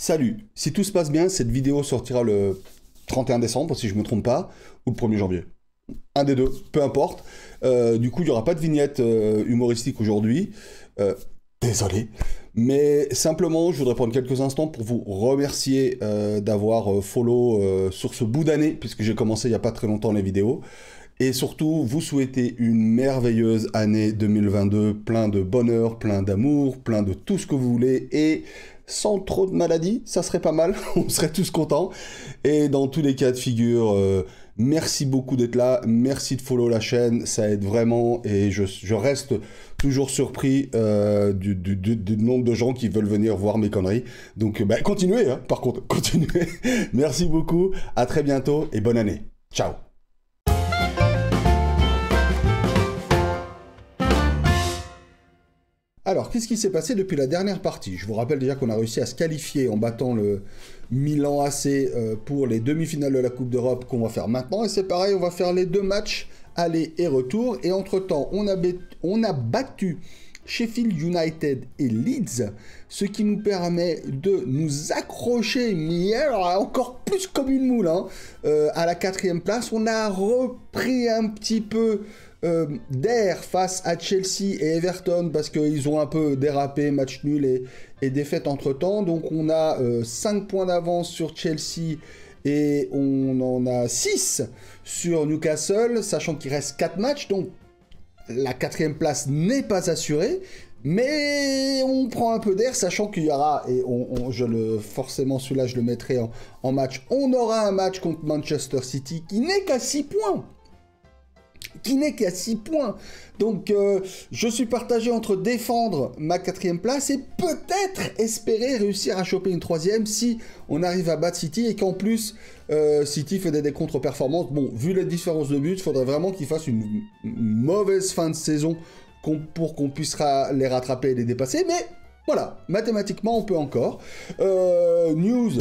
Salut, si tout se passe bien, cette vidéo sortira le 31 décembre, si je me trompe pas, ou le 1er janvier. Un des deux, peu importe. Euh, du coup, il n'y aura pas de vignette euh, humoristique aujourd'hui. Euh, désolé. Mais simplement, je voudrais prendre quelques instants pour vous remercier d'avoir follow sur ce bout d'année, puisque j'ai commencé il n'y a pas très longtemps les vidéos. Et surtout, vous souhaitez une merveilleuse année 2022, plein de bonheur, plein d'amour, plein de tout ce que vous voulez. Et sans trop de maladies, ça serait pas mal, on serait tous contents. Et dans tous les cas de figure, euh, merci beaucoup d'être là, merci de follow la chaîne, ça aide vraiment et je, reste toujours surpris euh, du, nombre de gens qui veulent venir voir mes conneries. Donc bah, continuez, hein, par contre, continuez. merci beaucoup, à très bientôt et bonne année. Ciao Alors, qu'est-ce qui s'est passé depuis la dernière partie? Je vous rappelle déjà qu'on a réussi à se qualifier en battant le Milan AC euh, pour les demi-finales de la Coupe d'Europe qu'on va faire maintenant. Et c'est pareil, on va faire les deux matchs aller et retour. Et entre-temps, on a, on a battu Sheffield United et Leeds, ce qui nous permet de nous accrocher, encore plus comme une moule, hein, euh, à la quatrième place. On a repris un petit peu euh, d'air face à Chelsea et Everton parce qu'ils ont un peu dérapé, match nul et, défaite entre temps. Donc on a 5 euh, points d'avance sur Chelsea et on en a 6 sur Newcastle, sachant qu'il reste 4 matchs. Donc la quatrième place n'est pas assurée. Mais on prend un peu d'air, sachant qu'il y aura, et je le forcément celui-là je le mettrai en, en match, on aura un match contre Manchester City qui n'est qu'à 6 points qui n'est qu'à 6 points. Donc euh, je suis partagé entre défendre ma quatrième place et peut-être espérer réussir à choper une troisième si on arrive à battre City et qu'en plus euh, City fait des, contre-performances. Bon, vu les différences de buts, il faudrait vraiment qu'il fasse une, mauvaise fin de saison pour qu'on puisse les rattraper et les dépasser. Mais voilà, mathématiquement on peut encore. Euh, news.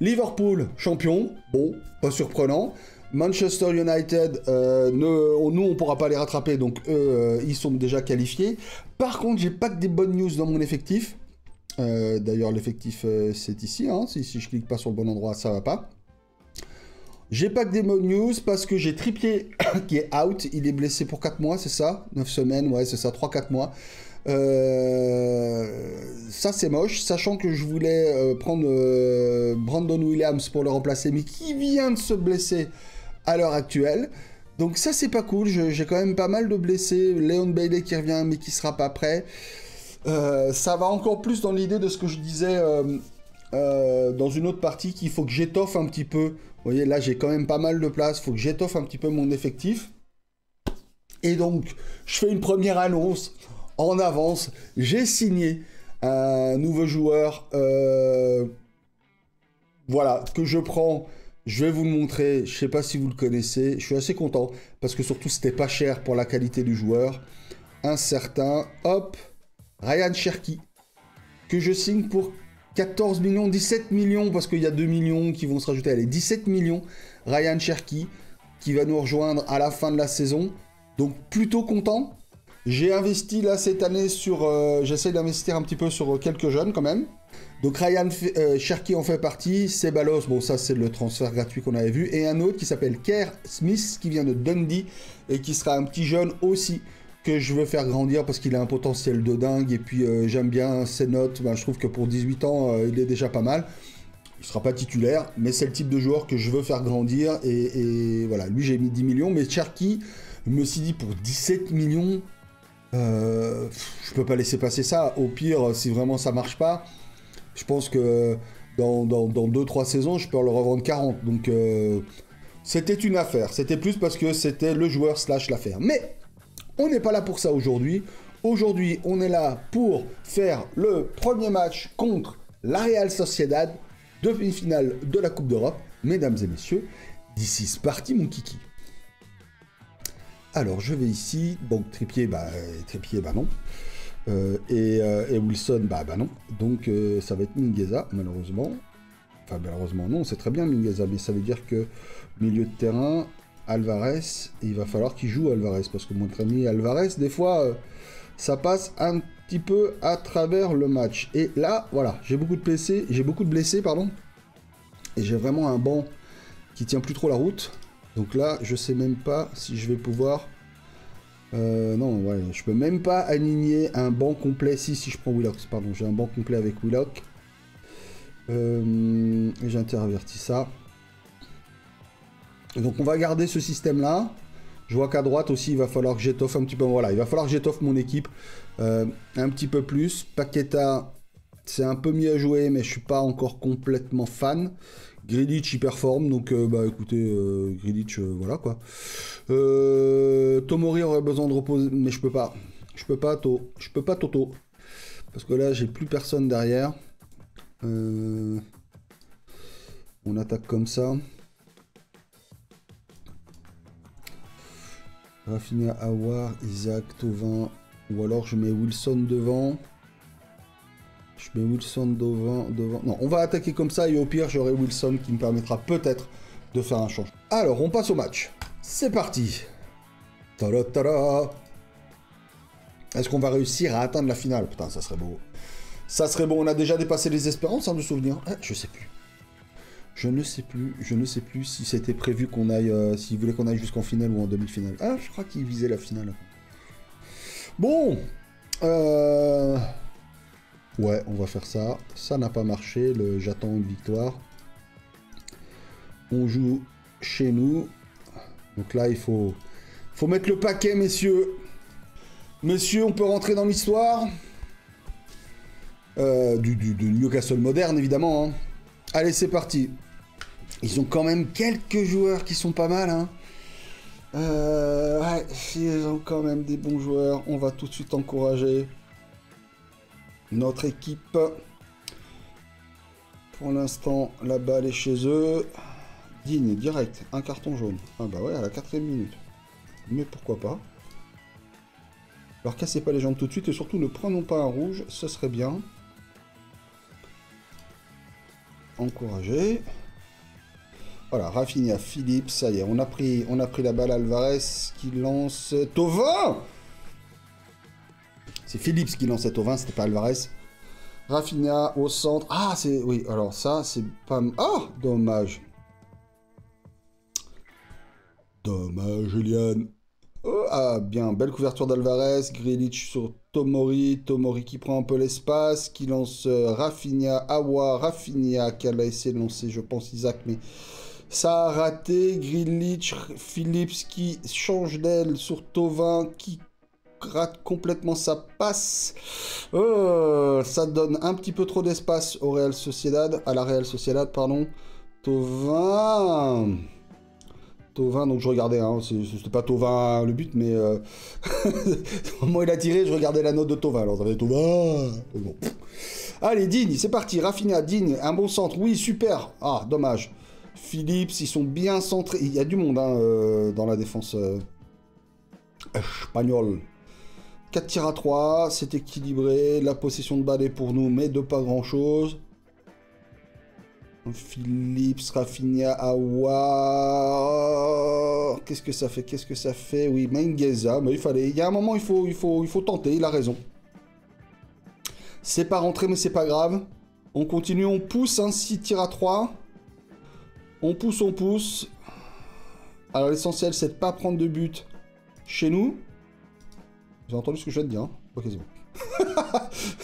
Liverpool, champion. Bon, pas surprenant. Manchester United, euh, ne, nous on pourra pas les rattraper, donc eux euh, ils sont déjà qualifiés. Par contre, j'ai pas que des bonnes news dans mon effectif. Euh, d'ailleurs, l'effectif c'est ici. Hein. Si, si, je clique pas sur le bon endroit, ça va pas. J'ai pas que des bonnes news parce que j'ai Tripier qui est out. Il est blessé pour 4 mois, c'est ça? 9 semaines, ouais, c'est ça, 3-4 mois. ça c'est moche, sachant que je voulais prendre Brandon Williams pour le remplacer, mais qui vient de se blesser? À l'heure actuelle. Donc ça c'est pas cool, j'ai quand même pas mal de blessés, Léon Bailey qui revient mais qui sera pas prêt. Euh, ça va encore plus dans l'idée de ce que je disais euh, euh, dans une autre partie qu'il faut que j'étoffe un petit peu. Vous voyez là j'ai quand même pas mal de place, il faut que j'étoffe un petit peu mon effectif. Et donc je fais une première annonce en avance, j'ai signé un nouveau joueur. voilà, que je prends je vais vous le montrer, je sais pas si vous le connaissez, je suis assez content, parce que surtout c'était pas cher pour la qualité du joueur. Un certain, hop, Ryan Cherky, que je signe pour 14 millions, 17 millions, parce qu'il y a 2 millions qui vont se rajouter, allez, 17 millions, Ryan Cherky, qui va nous rejoindre à la fin de la saison. Donc plutôt content. J'ai investi là cette année sur... Euh, j'essaie d'investir un petit peu sur quelques jeunes quand même. Donc Ryan euh, en fait partie, Ceballos, bon ça c'est le transfert gratuit qu'on avait vu, et un autre qui s'appelle Kerr Smith qui vient de Dundee et qui sera un petit jeune aussi que je veux faire grandir parce qu'il a un potentiel de dingue et puis euh, j'aime bien ses notes, ben, je trouve que pour 18 ans euh, il est déjà pas mal. Il sera pas titulaire, mais c'est le type de joueur que je veux faire grandir et, voilà, lui j'ai mis 10 millions, mais Cherky, me suis dit pour 17 millions, je peux pas laisser passer ça, au pire si vraiment ça marche pas je pense que dans 2-3 saisons, je peux le revendre 40. Donc, euh, c'était une affaire. C'était plus parce que c'était le joueur slash l'affaire. Mais, on n'est pas là pour ça aujourd'hui. Aujourd'hui, on est là pour faire le premier match contre la Real Sociedad, demi-finale de la Coupe d'Europe. Mesdames et messieurs, d'ici c'est parti mon kiki. Alors, je vais ici. Bon, trépied, bah, trépied, bah non. Euh, euh, et, Wilson, bah, bah non. Donc euh, ça va être Mingueza, malheureusement. Enfin, malheureusement, non, c'est très bien Mingueza, mais ça veut dire que milieu de terrain, Alvarez, il va falloir qu'il joue Alvarez, parce que mon ami Alvarez, des fois, ça passe un petit peu à travers le match. Et là, voilà, j'ai beaucoup de blessés, j'ai beaucoup de blessés, pardon. Et j'ai vraiment un banc qui tient plus trop la route. Donc là, je sais même pas si je vais pouvoir... Euh, non, ouais, je peux même pas aligner un banc complet. Si, si je prends Willock, pardon, j'ai un banc complet avec Willock. Euh, ça. Donc on va garder ce système-là. Je vois qu'à droite aussi, il va falloir que j'étoffe un petit peu. Voilà, il va falloir que j'étoffe mon équipe euh, un petit peu plus. Paqueta, c'est un peu mieux à jouer, mais je suis pas encore complètement fan. Grilich, il performe, donc euh, bah écoutez, euh, voilà quoi. Tomori aurait besoin de reposer, mais je peux pas. Je peux pas, to, je peux pas Toto. Parce que là, j'ai plus personne derrière. on attaque comme ça. Rafinha, Awar, Isaac, Tovin. Ou alors je mets Wilson devant. Je mets Wilson devant, devant. Non, on va attaquer comme ça et au pire, j'aurai Wilson qui me permettra peut-être de faire un changement. Alors, on passe au match. C'est parti. Est-ce qu'on va réussir à atteindre la finale? Putain, ça serait beau. Ça serait bon, on a déjà dépassé les espérances, hein, de souvenir. Ah, je sais plus. Je ne sais plus, je ne sais plus si c'était prévu qu'on aille, euh, s'il voulait qu'on aille jusqu'en finale ou en demi-finale. Ah, je crois qu'il visait la finale. Bon, euh... ouais, on va faire ça. Ça n'a pas marché, j'attends une victoire. On joue chez nous. Donc là, il faut, faut mettre le paquet, messieurs. Messieurs, on peut rentrer dans l'histoire. Euh, du, du, de Newcastle moderne, évidemment. Hein. Allez, c'est parti. Ils ont quand même quelques joueurs qui sont pas mal. Hein. Euh, ouais, ils ont quand même des bons joueurs. On va tout de suite encourager notre équipe. Pour l'instant, la balle est chez eux. Digne, direct, un carton jaune. Ah bah ouais, à la quatrième minute. Mais pourquoi pas Alors cassez pas les jambes tout de suite et surtout ne prenons pas un rouge, ce serait bien. Encourager. Voilà, Rafinha, Philippe, ça y est, on a pris, on a pris la balle Alvarez qui lance Tovin C'est Philippe qui lançait Tovin, c'était pas Alvarez. Rafinha au centre. Ah, c'est... Oui, alors ça, c'est pas... Ah, dommage. Dommage, Julian. Oh, ah, bien, belle couverture d'Alvarez. Grilich sur Tomori. Tomori qui prend un peu l'espace, qui lance euh, Rafinha, Awa, Rafinha, qui a essayé de lancer, je pense, Isaac, mais ça a raté. Greenlich, Phillips qui change d'aile sur Tovin qui rate complètement sa passe. Oh, ça donne un petit peu trop d'espace au Real Sociedad, à la Real Sociedad, pardon. Tovin. Tovin, donc je regardais, hein, c'était pas Tovin le but, mais euh... au moment il a tiré, je regardais la note de Tovin. Alors ça fait Tovin. Allez, Digne, c'est parti. Rafinha, Digne, un bon centre. Oui, super. Ah, dommage. Philips, ils sont bien centrés. Il y a du monde hein, euh, dans la défense euh, espagnole. 4 tirs à 3, c'est équilibré. La possession de balle est pour nous, mais de pas grand chose. Philips, Rafinha, Awa. Qu'est-ce que ça fait Qu'est-ce que ça fait? Oui, Mengueza. Mais il fallait. Il y a un moment, il faut, il faut, tenter. Il a raison. C'est pas rentré, mais c'est pas grave. On continue, on pousse. un 6 tirs à 3. On pousse, on pousse. Alors l'essentiel, c'est de pas prendre de but chez nous. Avez entendu ce que je viens de dire hein c'est bon.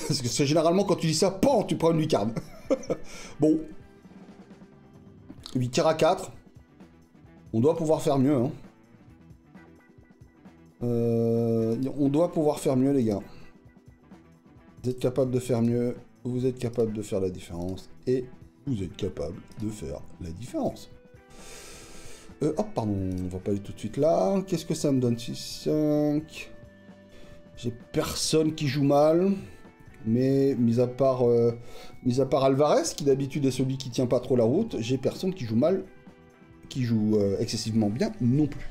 Parce que généralement quand tu dis ça, pan, tu prends une lucarne. bon. 8 tirs à 4. On doit pouvoir faire mieux. Hein. Euh, on doit pouvoir faire mieux, les gars. Vous êtes capable de faire mieux. Vous êtes capable de faire la différence. Et vous êtes capable de faire la différence. Euh, oh, pardon, on va pas aller tout de suite là. Qu'est-ce que ça me donne 6-5. J'ai personne qui joue mal. Mais mis à part, euh, mis à part Alvarez, qui d'habitude est celui qui tient pas trop la route, j'ai personne qui joue mal, qui joue euh, excessivement bien non plus.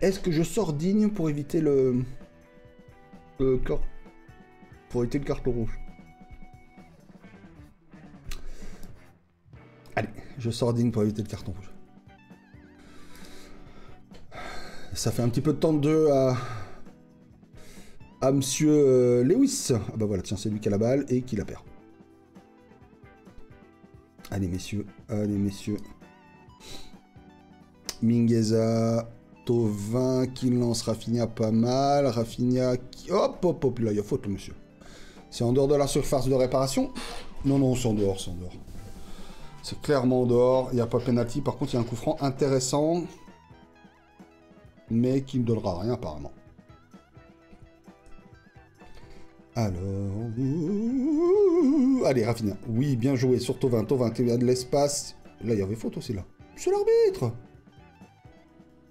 Est-ce que je sors digne pour éviter le, pour éviter le carton rouge? Allez, je sors digne pour éviter le carton rouge. Ça fait un petit peu de temps de à, à Monsieur euh, Lewis. Ah bah voilà, tiens, c'est lui qui a la balle et qui la perd. Allez, messieurs. Allez, messieurs. Mingueza. Tovin qui lance Rafinha pas mal. Rafinha qui... Hop, hop, hop. Là, il y a faute, monsieur. C'est en dehors de la surface de réparation? Non, non, c'est en dehors, c'est en dehors. C'est clairement en dehors. Il n'y a pas penalty. Par contre, il y a un coup franc intéressant. Mais qui ne donnera rien, apparemment. Alors... Allez, Rafinha. Oui, bien joué sur Tovin. Tovin qui a de l'espace. Là, il y avait faute aussi, là. C'est l'arbitre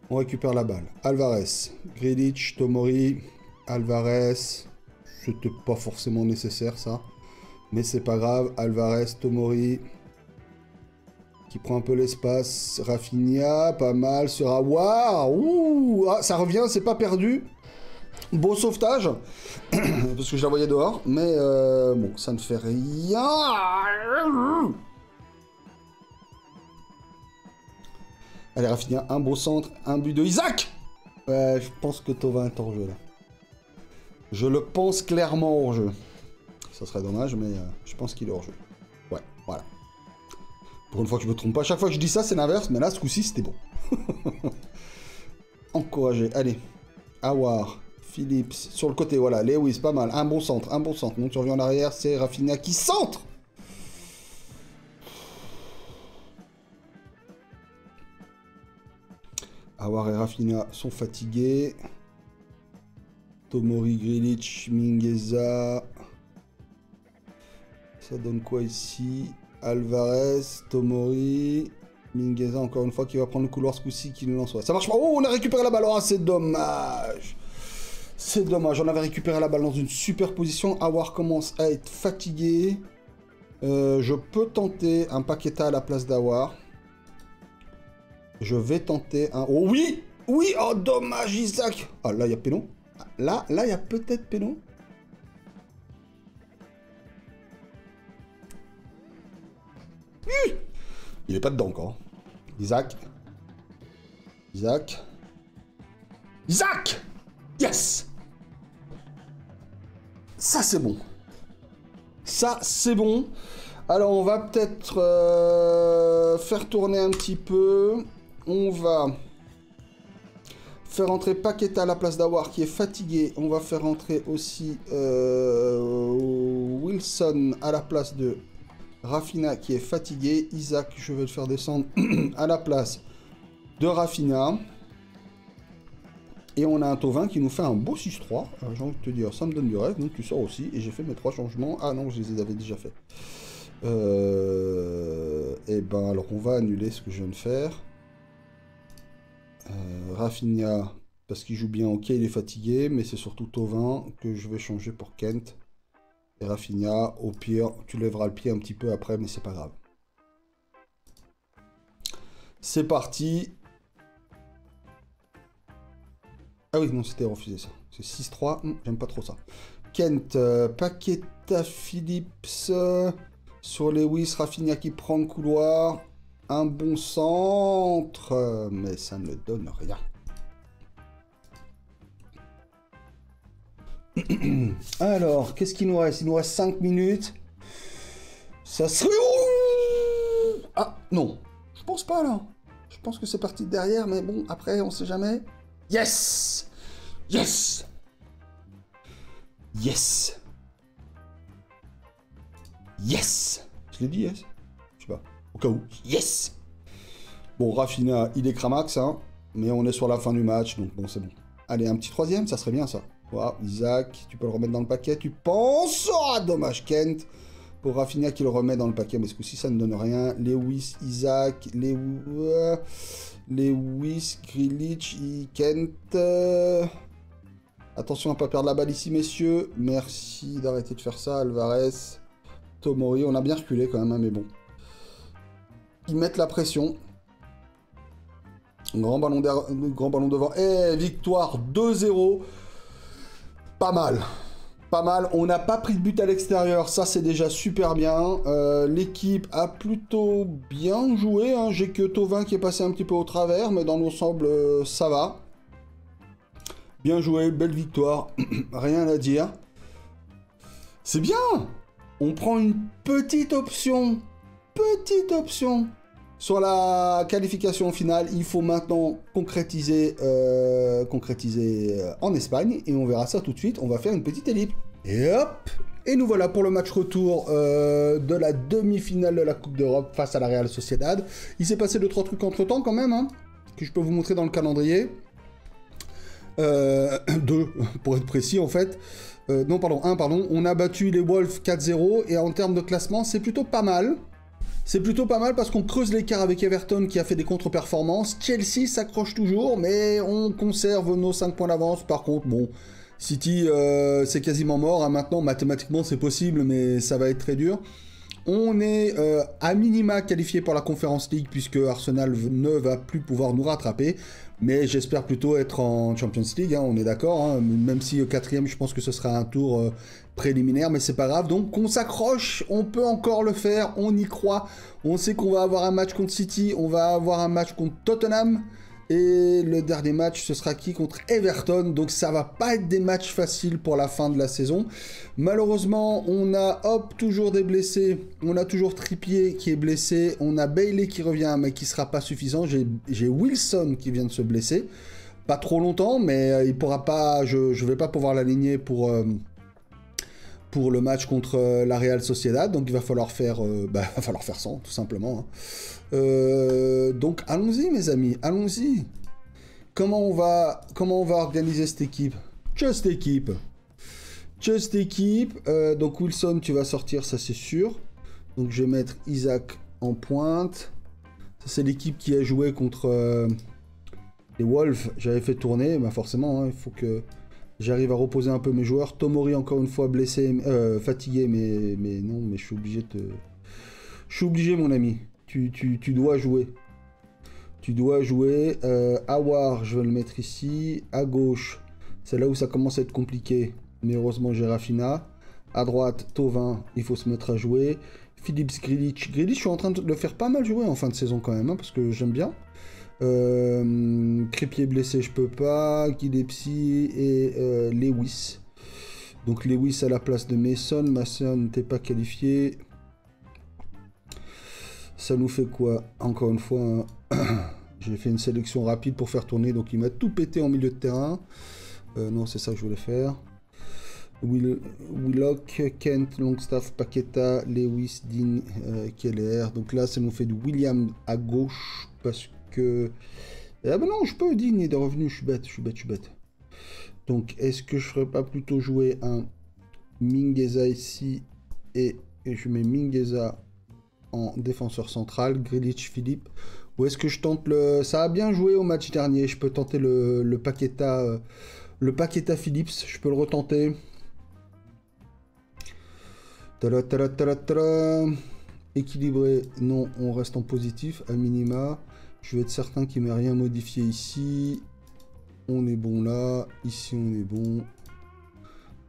On récupère la balle. Alvarez. Grilich, Tomori. Alvarez. C'était pas forcément nécessaire, ça. Mais c'est pas grave. Alvarez, Tomori. Qui prend un peu l'espace. Rafinha, pas mal. Sera... Waouh ah, Ça revient, c'est pas perdu. Beau sauvetage, parce que je la voyais dehors, mais euh, bon, ça ne fait rien. Allez, Rafinha, un beau centre, un but de Isaac je pense que Tovin est hors jeu, là. Je le pense clairement hors jeu. Ça serait dommage, mais euh, je pense qu'il est hors jeu. Ouais, voilà. Pour une fois que je me trompe pas. chaque fois que je dis ça, c'est l'inverse, mais là, ce coup-ci, c'était bon. Encouragé. Allez. Awar. Phillips, sur le côté, voilà. Lewis, pas mal. Un bon centre, un bon centre. Donc tu reviens en arrière, c'est Rafinha qui centre Awar et Rafinha sont fatigués. Tomori, Grilich, Mingueza. Ça donne quoi ici? Alvarez, Tomori, Mingueza encore une fois qui va prendre le couloir ce coup-ci, qui nous lance. Ça marche pas. Oh, on a récupéré la balle. Oh, c'est dommage. C'est dommage, on avait récupéré la balle dans une super position. Awar commence à être fatigué. Euh, je peux tenter un Paqueta à la place d'Awar. Je vais tenter un... Oh oui Oui Oh dommage Isaac Ah là il y a Pénon. Là, là il y a peut-être Pénon. Il est pas dedans encore. Isaac. Isaac. Isaac Yes ça, c'est bon. Ça, c'est bon. Alors, on va peut-être euh, faire tourner un petit peu. On va faire entrer Paqueta à la place d'Awar qui est fatigué. On va faire entrer aussi euh, Wilson à la place de Rafina qui est fatigué. Isaac, je vais le faire descendre à la place de Rafina. Et on a un Tovin qui nous fait un beau 6-3. J'ai envie te dire, ça me donne du rêve. Donc tu sors aussi. Et j'ai fait mes trois changements. Ah non, je les avais déjà fait. Euh... Et eh ben alors on va annuler ce que je viens de faire. Euh, Rafinha, parce qu'il joue bien, ok, il est fatigué. Mais c'est surtout Tovin que je vais changer pour Kent. Et Rafinha, au pire, tu lèveras le pied un petit peu après, mais c'est pas grave. C'est parti. Ah oui, non, c'était refusé ça. C'est 6-3, hum, j'aime pas trop ça. Kent, euh, Paqueta Phillips, euh, sur Lewis, Rafinha qui prend le couloir. Un bon centre, mais ça ne donne rien. Alors, qu'est-ce qu'il nous reste? Il nous reste 5 minutes. Ça serait... Ah, non. Je pense pas, là. Je pense que c'est parti derrière, mais bon, après, on sait jamais. Yes Yes Yes Yes Je l'ai dit, yes? Je sais pas. Au cas où. Yes Bon, Rafina, il est cramax, hein. Mais on est sur la fin du match, donc bon, c'est bon. Allez, un petit troisième, ça serait bien, ça. Voilà, Isaac, tu peux le remettre dans le paquet, tu penses? Ah, dommage, Kent. Pour Rafinha qui le remet dans le paquet, mais ce coup-ci, ça ne donne rien. Lewis, Isaac, Lewis... Lewis, Grilich, Kent. Euh, attention à ne pas perdre la balle ici, messieurs. Merci d'arrêter de faire ça, Alvarez. Tomori, on a bien reculé quand même, hein, mais bon. Ils mettent la pression. Grand ballon, grand ballon devant. Et victoire 2-0. Pas mal pas mal. On n'a pas pris de but à l'extérieur, ça c'est déjà super bien. Euh, l'équipe a plutôt bien joué. Hein. J'ai que Tovin qui est passé un petit peu au travers, mais dans l'ensemble, euh, ça va. Bien joué, belle victoire. Rien à dire. C'est bien On prend une petite option. Petite option. Sur la qualification finale, il faut maintenant concrétiser, euh, euh, en Espagne. Et on verra ça tout de suite. On va faire une petite ellipse. Et hop Et nous voilà pour le match retour euh, de la demi-finale de la Coupe d'Europe face à la Real Sociedad. Il s'est passé deux trois trucs entre temps quand même, hein, que je peux vous montrer dans le calendrier. deux, pour être précis en fait. Non, pardon, un, pardon. On a battu les Wolves 4-0 et en termes de classement, c'est plutôt pas mal. C'est plutôt pas mal parce qu'on creuse l'écart avec Everton qui a fait des contre-performances. Chelsea s'accroche toujours, mais on conserve nos 5 points d'avance. Par contre, bon, City, euh, c'est quasiment mort. Hein. Maintenant, mathématiquement, c'est possible, mais ça va être très dur. On est euh, à minima qualifié pour la Conference League puisque Arsenal ne va plus pouvoir nous rattraper. Mais j'espère plutôt être en Champions League, hein, on est d'accord. Hein. même si au quatrième, je pense que ce sera un tour euh, préliminaire, mais c'est pas grave. Donc on s'accroche, on peut encore le faire, on y croit. On sait qu'on va avoir un match contre City, on va avoir un match contre Tottenham. Et le dernier match, ce sera qui contre Everton. Donc ça va pas être des matchs faciles pour la fin de la saison. Malheureusement, on a hop toujours des blessés. On a toujours Trippier qui est blessé. On a Bailey qui revient, mais qui sera pas suffisant. J'ai Wilson qui vient de se blesser. Pas trop longtemps, mais il pourra pas. Je, ne vais pas pouvoir l'aligner pour. Euh, pour le match contre euh, la Real Sociedad, donc il va falloir faire, bah, va falloir faire 100, tout simplement. Hein. Euh, donc allons-y mes amis, allons-y. Comment on va comment on va organiser cette équipe? Just équipe. Just équipe. Euh, donc Wilson, tu vas sortir, ça c'est sûr. Donc je vais mettre Isaac en pointe. Ça c'est l'équipe qui a joué contre euh, les Wolves. J'avais fait tourner, bah forcément, hein, il faut que j'arrive à reposer un peu mes joueurs. Tomori encore une fois blessé, fatigué, mais, non, mais je suis obligé de... Je suis obligé mon ami tu, dois jouer. Tu dois jouer. Euh, Awar, je vais le mettre ici. À gauche, c'est là où ça commence à être compliqué. Mais heureusement, j'ai Rafina. À droite, Tovin, il faut se mettre à jouer. Philips Grilich. Grilich, je suis en train de le faire pas mal jouer en fin de saison quand même, hein, parce que j'aime bien. Euh, Crépier blessé, je peux pas. Guidepsi et euh, Lewis. Donc Lewis à la place de Mason. Mason, t'es pas qualifié. Ça nous fait quoi? Encore une fois, j'ai fait une sélection rapide pour faire tourner, donc il m'a tout pété en milieu de terrain. Euh, non, c'est ça que je voulais faire. Will, Willock, Kent, Longstaff, Paqueta, Lewis, Dean, euh, Keller. Donc là, ça nous fait du William à gauche parce Ah ben non, je peux, Dean est revenu. Je suis bête, je suis bête, je suis bête. Donc, est-ce que je ferais pas plutôt jouer un Mingeza ici et, je mets Mingeza en défenseur central, Grilich Philippe? Ou est-ce que je tente le... Ça a bien joué au match dernier, je peux tenter le, Paqueta... Euh, le Paqueta Phillips, je peux le retenter. Équilibré, non, on reste en positif, à minima. Je vais être certain qu'il ne m'ait rien modifié ici. On est bon là, ici on est bon.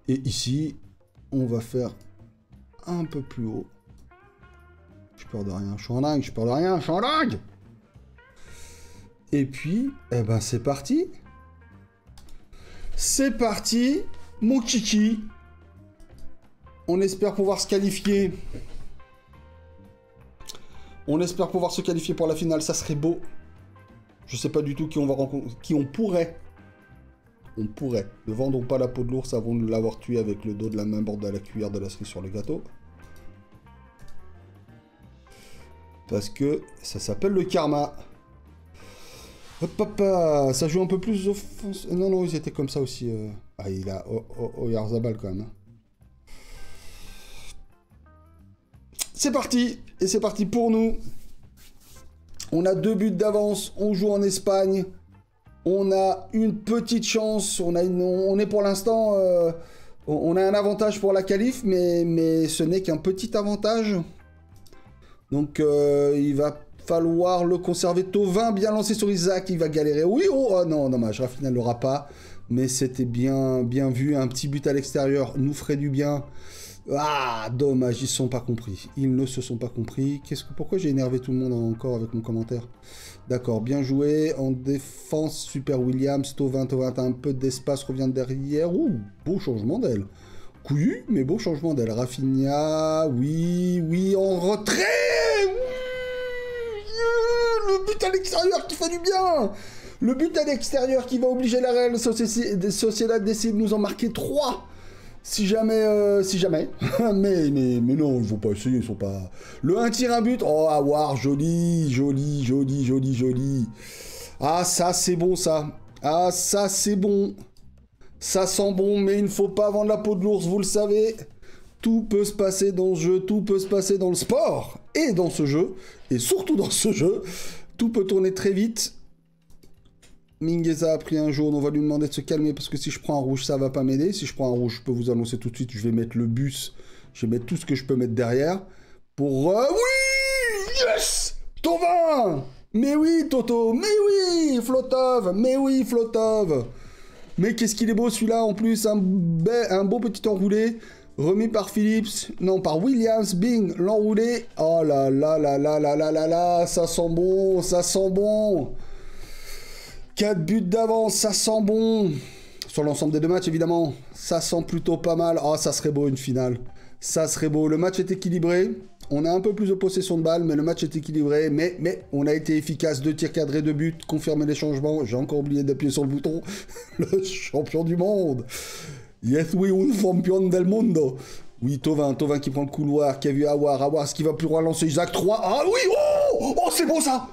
Et ici, on va faire un peu plus haut. Je peur de rien, je suis en dingue, je peur de rien, je suis en dingue Et puis, eh ben c'est parti C'est parti, mon kiki On espère pouvoir se qualifier. On espère pouvoir se qualifier pour la finale, ça serait beau. Je sais pas du tout qui on va rencontrer, qui on pourrait. On pourrait. Ne vendons pas la peau de l'ours avant de l'avoir tué avec le dos de la main bordée à la cuillère de la cerise sur le gâteau. Parce que ça s'appelle le karma. Hop, hop, ça joue un peu plus offense. Non, non, ils étaient comme ça aussi. Euh. Ah, il a Oyarzabal quand même. C'est parti Et c'est parti pour nous. On a deux buts d'avance. On joue en Espagne. On a une petite chance. On, est pour l'instant... Euh, on a un avantage pour la qualif, mais, mais ce n'est qu'un petit avantage. Donc euh, il va falloir le conserver. Tovin bien lancé sur Isaac, il va galérer. Oui, oh, oh non, dommage, Rafinha ne l'aura pas. Mais c'était bien, bien vu. Un petit but à l'extérieur nous ferait du bien. Ah, dommage, ils se sont pas compris. Ils ne se sont pas compris. Qu'est-ce que, pourquoi j'ai énervé tout le monde encore avec mon commentaire? D'accord, bien joué. En défense, Super Williams, Tovin, Tovin, un peu d'espace, revient derrière. Ouh, beau changement d'aile. Couillu, mais beau changement d'aile. Rafinha, oui, oui, en retrait Le but à l'extérieur qui fait du bien Le but à l'extérieur qui va obliger la Real Sociedad d'essayer de nous en marquer 3 si jamais, euh, si jamais. mais, mais, mais non, ils vont pas essayer, ils sont pas. Le 1 tire un but. Oh, Awar, joli, joli, joli, joli, joli. Ah, ça, c'est bon, ça. Ah, ça, c'est bon. Ça sent bon, mais il ne faut pas vendre la peau de l'ours, vous le savez. Tout peut se passer dans ce jeu, tout peut se passer dans le sport et dans ce jeu, et surtout dans ce jeu. Tout peut tourner très vite. Mingueza a pris un jaune, on va lui demander de se calmer parce que si je prends un rouge, ça va pas m'aider. Si je prends un rouge, je peux vous annoncer tout de suite, je vais mettre le bus, je vais mettre tout ce que je peux mettre derrière. Pour... Euh, oui Yes Tovin Mais oui, Toto Mais oui, Flotov Mais oui, Flotov Mais qu'est-ce qu'il est beau celui-là en plus, un, un beau petit enroulé. Remis par Phillips, non par Williams, Bing, l'enroulé. Oh là là là là là là là là, ça sent bon, ça sent bon. 4 buts d'avance, ça sent bon. Sur l'ensemble des deux matchs, évidemment. Ça sent plutôt pas mal. Oh, ça serait beau une finale. Ça serait beau. Le match est équilibré. On a un peu plus de possession de balle, mais le match est équilibré. Mais, mais on a été efficace. Deux tirs cadrés, deux buts. Confirmer les changements. J'ai encore oublié d'appuyer sur le bouton. le champion du monde. Yes, we un champion del mundo. Oui, Tovin, Tovin qui prend le couloir, qui a vu Awar, Awar, ce qui va plus loin lancer Isaac 3. Ah oui, oh Oh, c'est beau ça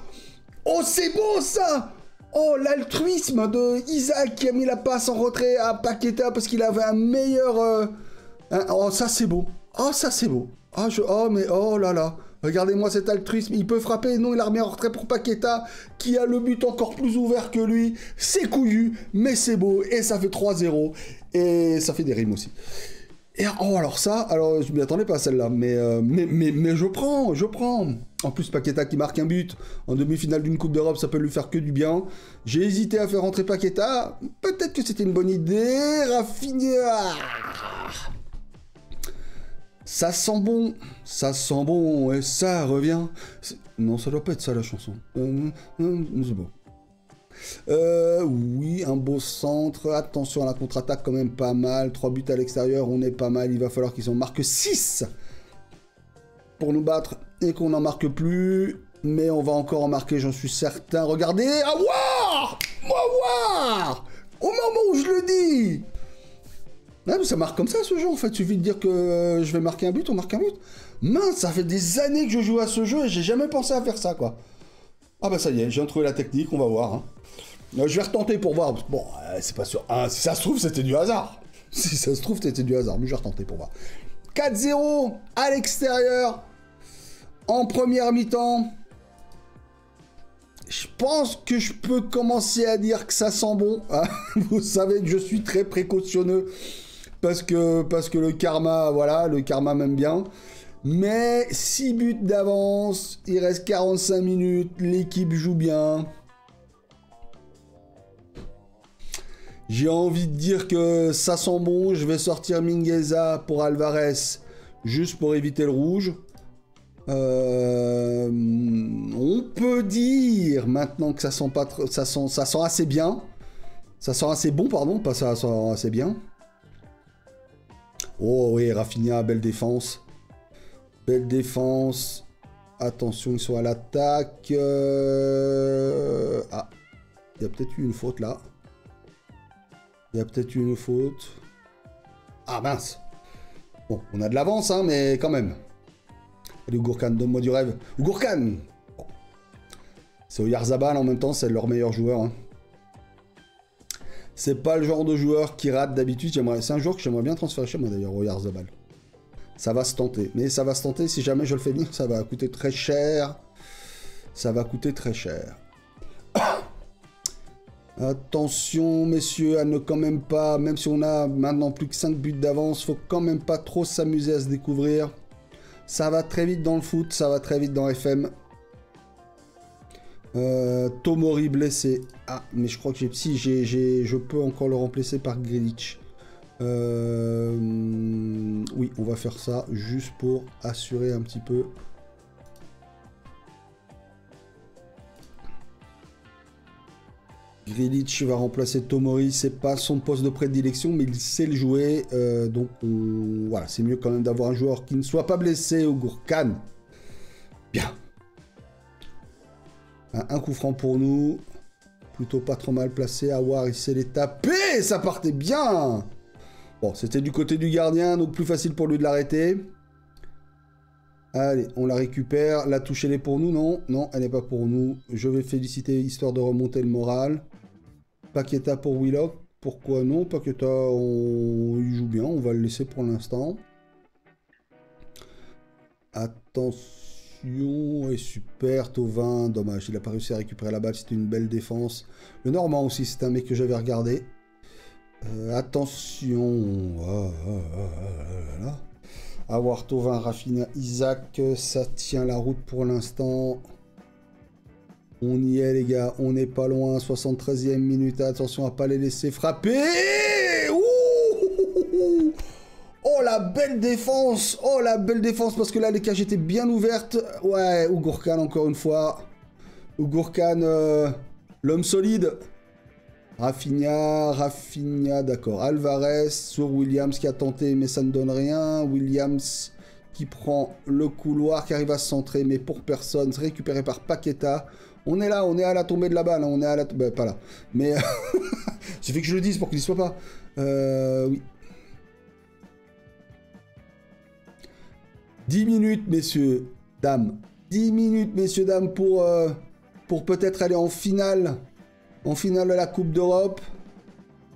Oh, c'est beau ça Oh, l'altruisme de Isaac qui a mis la passe en retrait à Paqueta parce qu'il avait un meilleur... Euh, oh, ça c'est beau. Oh, ça c'est beau. Oh, je... oh, mais oh là là. Regardez-moi cet altruisme. Il peut frapper. Non, il a remis en retrait pour Paqueta qui a le but encore plus ouvert que lui. C'est couillu, mais c'est beau. Et ça fait 3-0. Et ça fait des rimes aussi. Et oh, alors ça, alors je m'y attendais pas celle-là, mais, euh, mais, mais, je prends, je prends. En plus, Paqueta qui marque un but en demi-finale d'une Coupe d'Europe, ça peut lui faire que du bien. J'ai hésité à faire rentrer Paqueta. Peut-être que c'était une bonne idée. Rafinha. Ça sent bon, ça sent bon et ça revient. Non, ça doit pas être ça la chanson. Euh, c'est bon. Euh, oui, un beau centre. Attention à la contre-attaque, quand même pas mal. 3 buts à l'extérieur, on est pas mal. Il va falloir qu'ils en marquent 6 pour nous battre et qu'on n'en marque plus. Mais on va encore en marquer, j'en suis certain. Regardez, avoir Avoir Au moment où je le dis non, ça marque comme ça ce jeu en fait. Il suffit de dire que je vais marquer un but, on marque un but. Mince, ça fait des années que je joue à ce jeu et j'ai jamais pensé à faire ça quoi. Ah bah ça y est, j'ai trouvé la technique, on va voir. Hein. Euh, je vais retenter pour voir. Bon, euh, c'est pas sûr. Ah, si ça se trouve, c'était du hasard. Si ça se trouve, c'était du hasard. Mais je vais retenter pour voir. 4-0 à l'extérieur. En première mi-temps. Je pense que je peux commencer à dire que ça sent bon. Ah, vous savez que je suis très précautionneux. Parce que, parce que le karma, voilà, le karma m'aime bien. Mais 6 buts d'avance, il reste 45 minutes, l'équipe joue bien. J'ai envie de dire que ça sent bon. Je vais sortir Mingueza pour Alvarez, juste pour éviter le rouge. Euh, on peut dire maintenant que ça sent ça sent assez bien. Ça sent assez bon, pardon, pas ça sent assez bien. Oh oui, Rafinha, belle défense. Belle défense. Attention, ils sont à l'attaque. Euh, ah, il y a peut-être eu une faute là. Il y a peut-être eu une faute. Ah mince Bon, on a de l'avance, hein, mais quand même. Allez, Gourkan, donne-moi du rêve. Gourkan C'est Oyarzabal en même temps, c'est leur meilleur joueur. Hein. C'est pas le genre de joueur qui rate d'habitude. C'est un joueur que j'aimerais bien transférer chez moi d'ailleurs, Oyarzabal. Ça va se tenter. Mais ça va se tenter, si jamais je le fais venir, ça va coûter très cher. Ça va coûter très cher. Attention, messieurs, à ne quand même pas, même si on a maintenant plus que 5 buts d'avance, faut quand même pas trop s'amuser à se découvrir. Ça va très vite dans le foot, ça va très vite dans FM. Euh, Tomori blessé. Ah, mais je crois que j'ai... Si, j'ai, je peux encore le remplacer par Grelich. Euh, oui, on va faire ça juste pour assurer un petit peu. Grilich va remplacer Tomori, c'est pas son poste de prédilection, mais il sait le jouer, euh, donc voilà, c'est mieux quand même d'avoir un joueur qui ne soit pas blessé au Gourkan. Bien. Un, coup franc pour nous, plutôt pas trop mal placé, Awar il sait les taper, ça partait bien Bon, c'était du côté du gardien, donc plus facile pour lui de l'arrêter. Allez, on la récupère. La touche, elle est pour nous, non? Non, elle n'est pas pour nous. Je vais féliciter, histoire de remonter le moral. Paqueta pour Willock. Pourquoi non? Paqueta, il joue bien, on va le laisser pour l'instant. Attention, et super, Tovin, dommage, il n'a pas réussi à récupérer la balle, c'était une belle défense. Le Normand aussi, c'est un mec que j'avais regardé. Euh, attention. Ah, ah, ah, Avoir Tovin, Raffina, Isaac, ça tient la route pour l'instant. On y est les gars, on n'est pas loin, 73e minute, attention à pas les laisser frapper Oh la belle défense Oh la belle défense, parce que là les cages étaient bien ouvertes. Ouais, Ougurkan encore une fois. Ougurkan, euh, l'homme solide. Rafinha, Rafinha, d'accord. Alvarez sur Williams qui a tenté, mais ça ne donne rien. Williams qui prend le couloir, qui arrive à se centrer, mais pour personne. Récupéré par Paqueta. On est là, on est à la tombée de la balle. Hein. on est à la... Bah, pas là. Mais... Suffit que je le dise pour qu'il n'y soit pas. Euh, oui. 10 minutes, messieurs, dames. 10 minutes, messieurs, dames, pour, euh, pour peut-être aller en finale en finale de la Coupe d'Europe.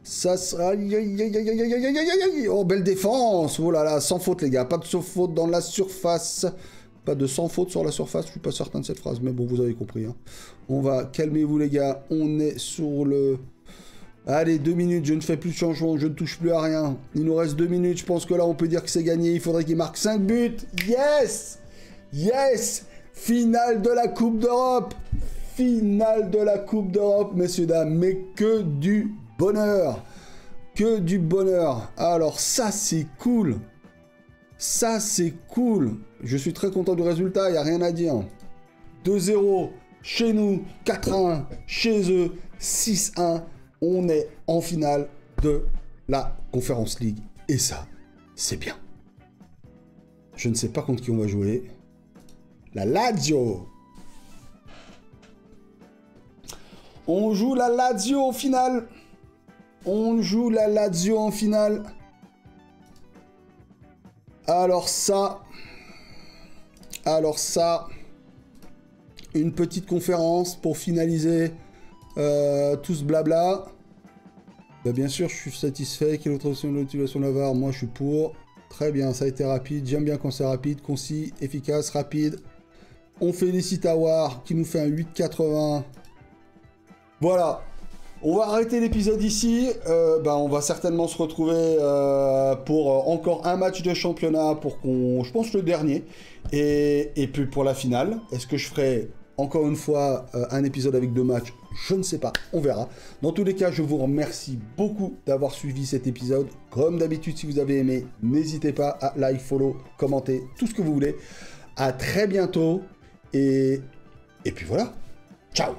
Ça sera... Oh, belle défense Oh là là, sans faute les gars, pas de faute dans la surface. Pas de sans faute sur la surface, je suis pas certain de cette phrase, mais bon, vous avez compris. Hein. On va, calmez-vous les gars, on est sur le... Allez, deux minutes, je ne fais plus de changement, je ne touche plus à rien. Il nous reste deux minutes, je pense que là on peut dire que c'est gagné. Il faudrait qu'il marque 5 buts. Yes Yes Finale de la Coupe d'Europe finale de la Coupe d'Europe, messieurs, dames. Mais que du bonheur. Que du bonheur. Alors ça, c'est cool. Ça, c'est cool. Je suis très content du résultat, il n'y a rien à dire. 2-0 chez nous, 4-1 chez eux, 6-1. On est en finale de la Conference League. Et ça, c'est bien. Je ne sais pas contre qui on va jouer. La Lazio On joue la Lazio en finale. On joue la Lazio en finale. Alors ça... Alors ça... Une petite conférence pour finaliser euh, tout ce blabla. Bah, bien sûr, je suis satisfait. Quelle autre option de motivation Navarre Moi, je suis pour. Très bien, ça a été rapide. J'aime bien quand c'est rapide, concis, efficace, rapide. On félicite Awar qui nous fait un 8,80. Voilà. On va arrêter l'épisode ici. Euh, ben, on va certainement se retrouver euh, pour euh, encore un match de championnat pour qu'on, je pense le dernier, et, puis pour la finale. Est-ce que je ferai encore une fois un épisode avec deux matchs? Je ne sais pas, on verra. Dans tous les cas, je vous remercie beaucoup d'avoir suivi cet épisode. Comme d'habitude, si vous avez aimé, n'hésitez pas à like, follow, commenter, tout ce que vous voulez. À très bientôt et puis voilà. Ciao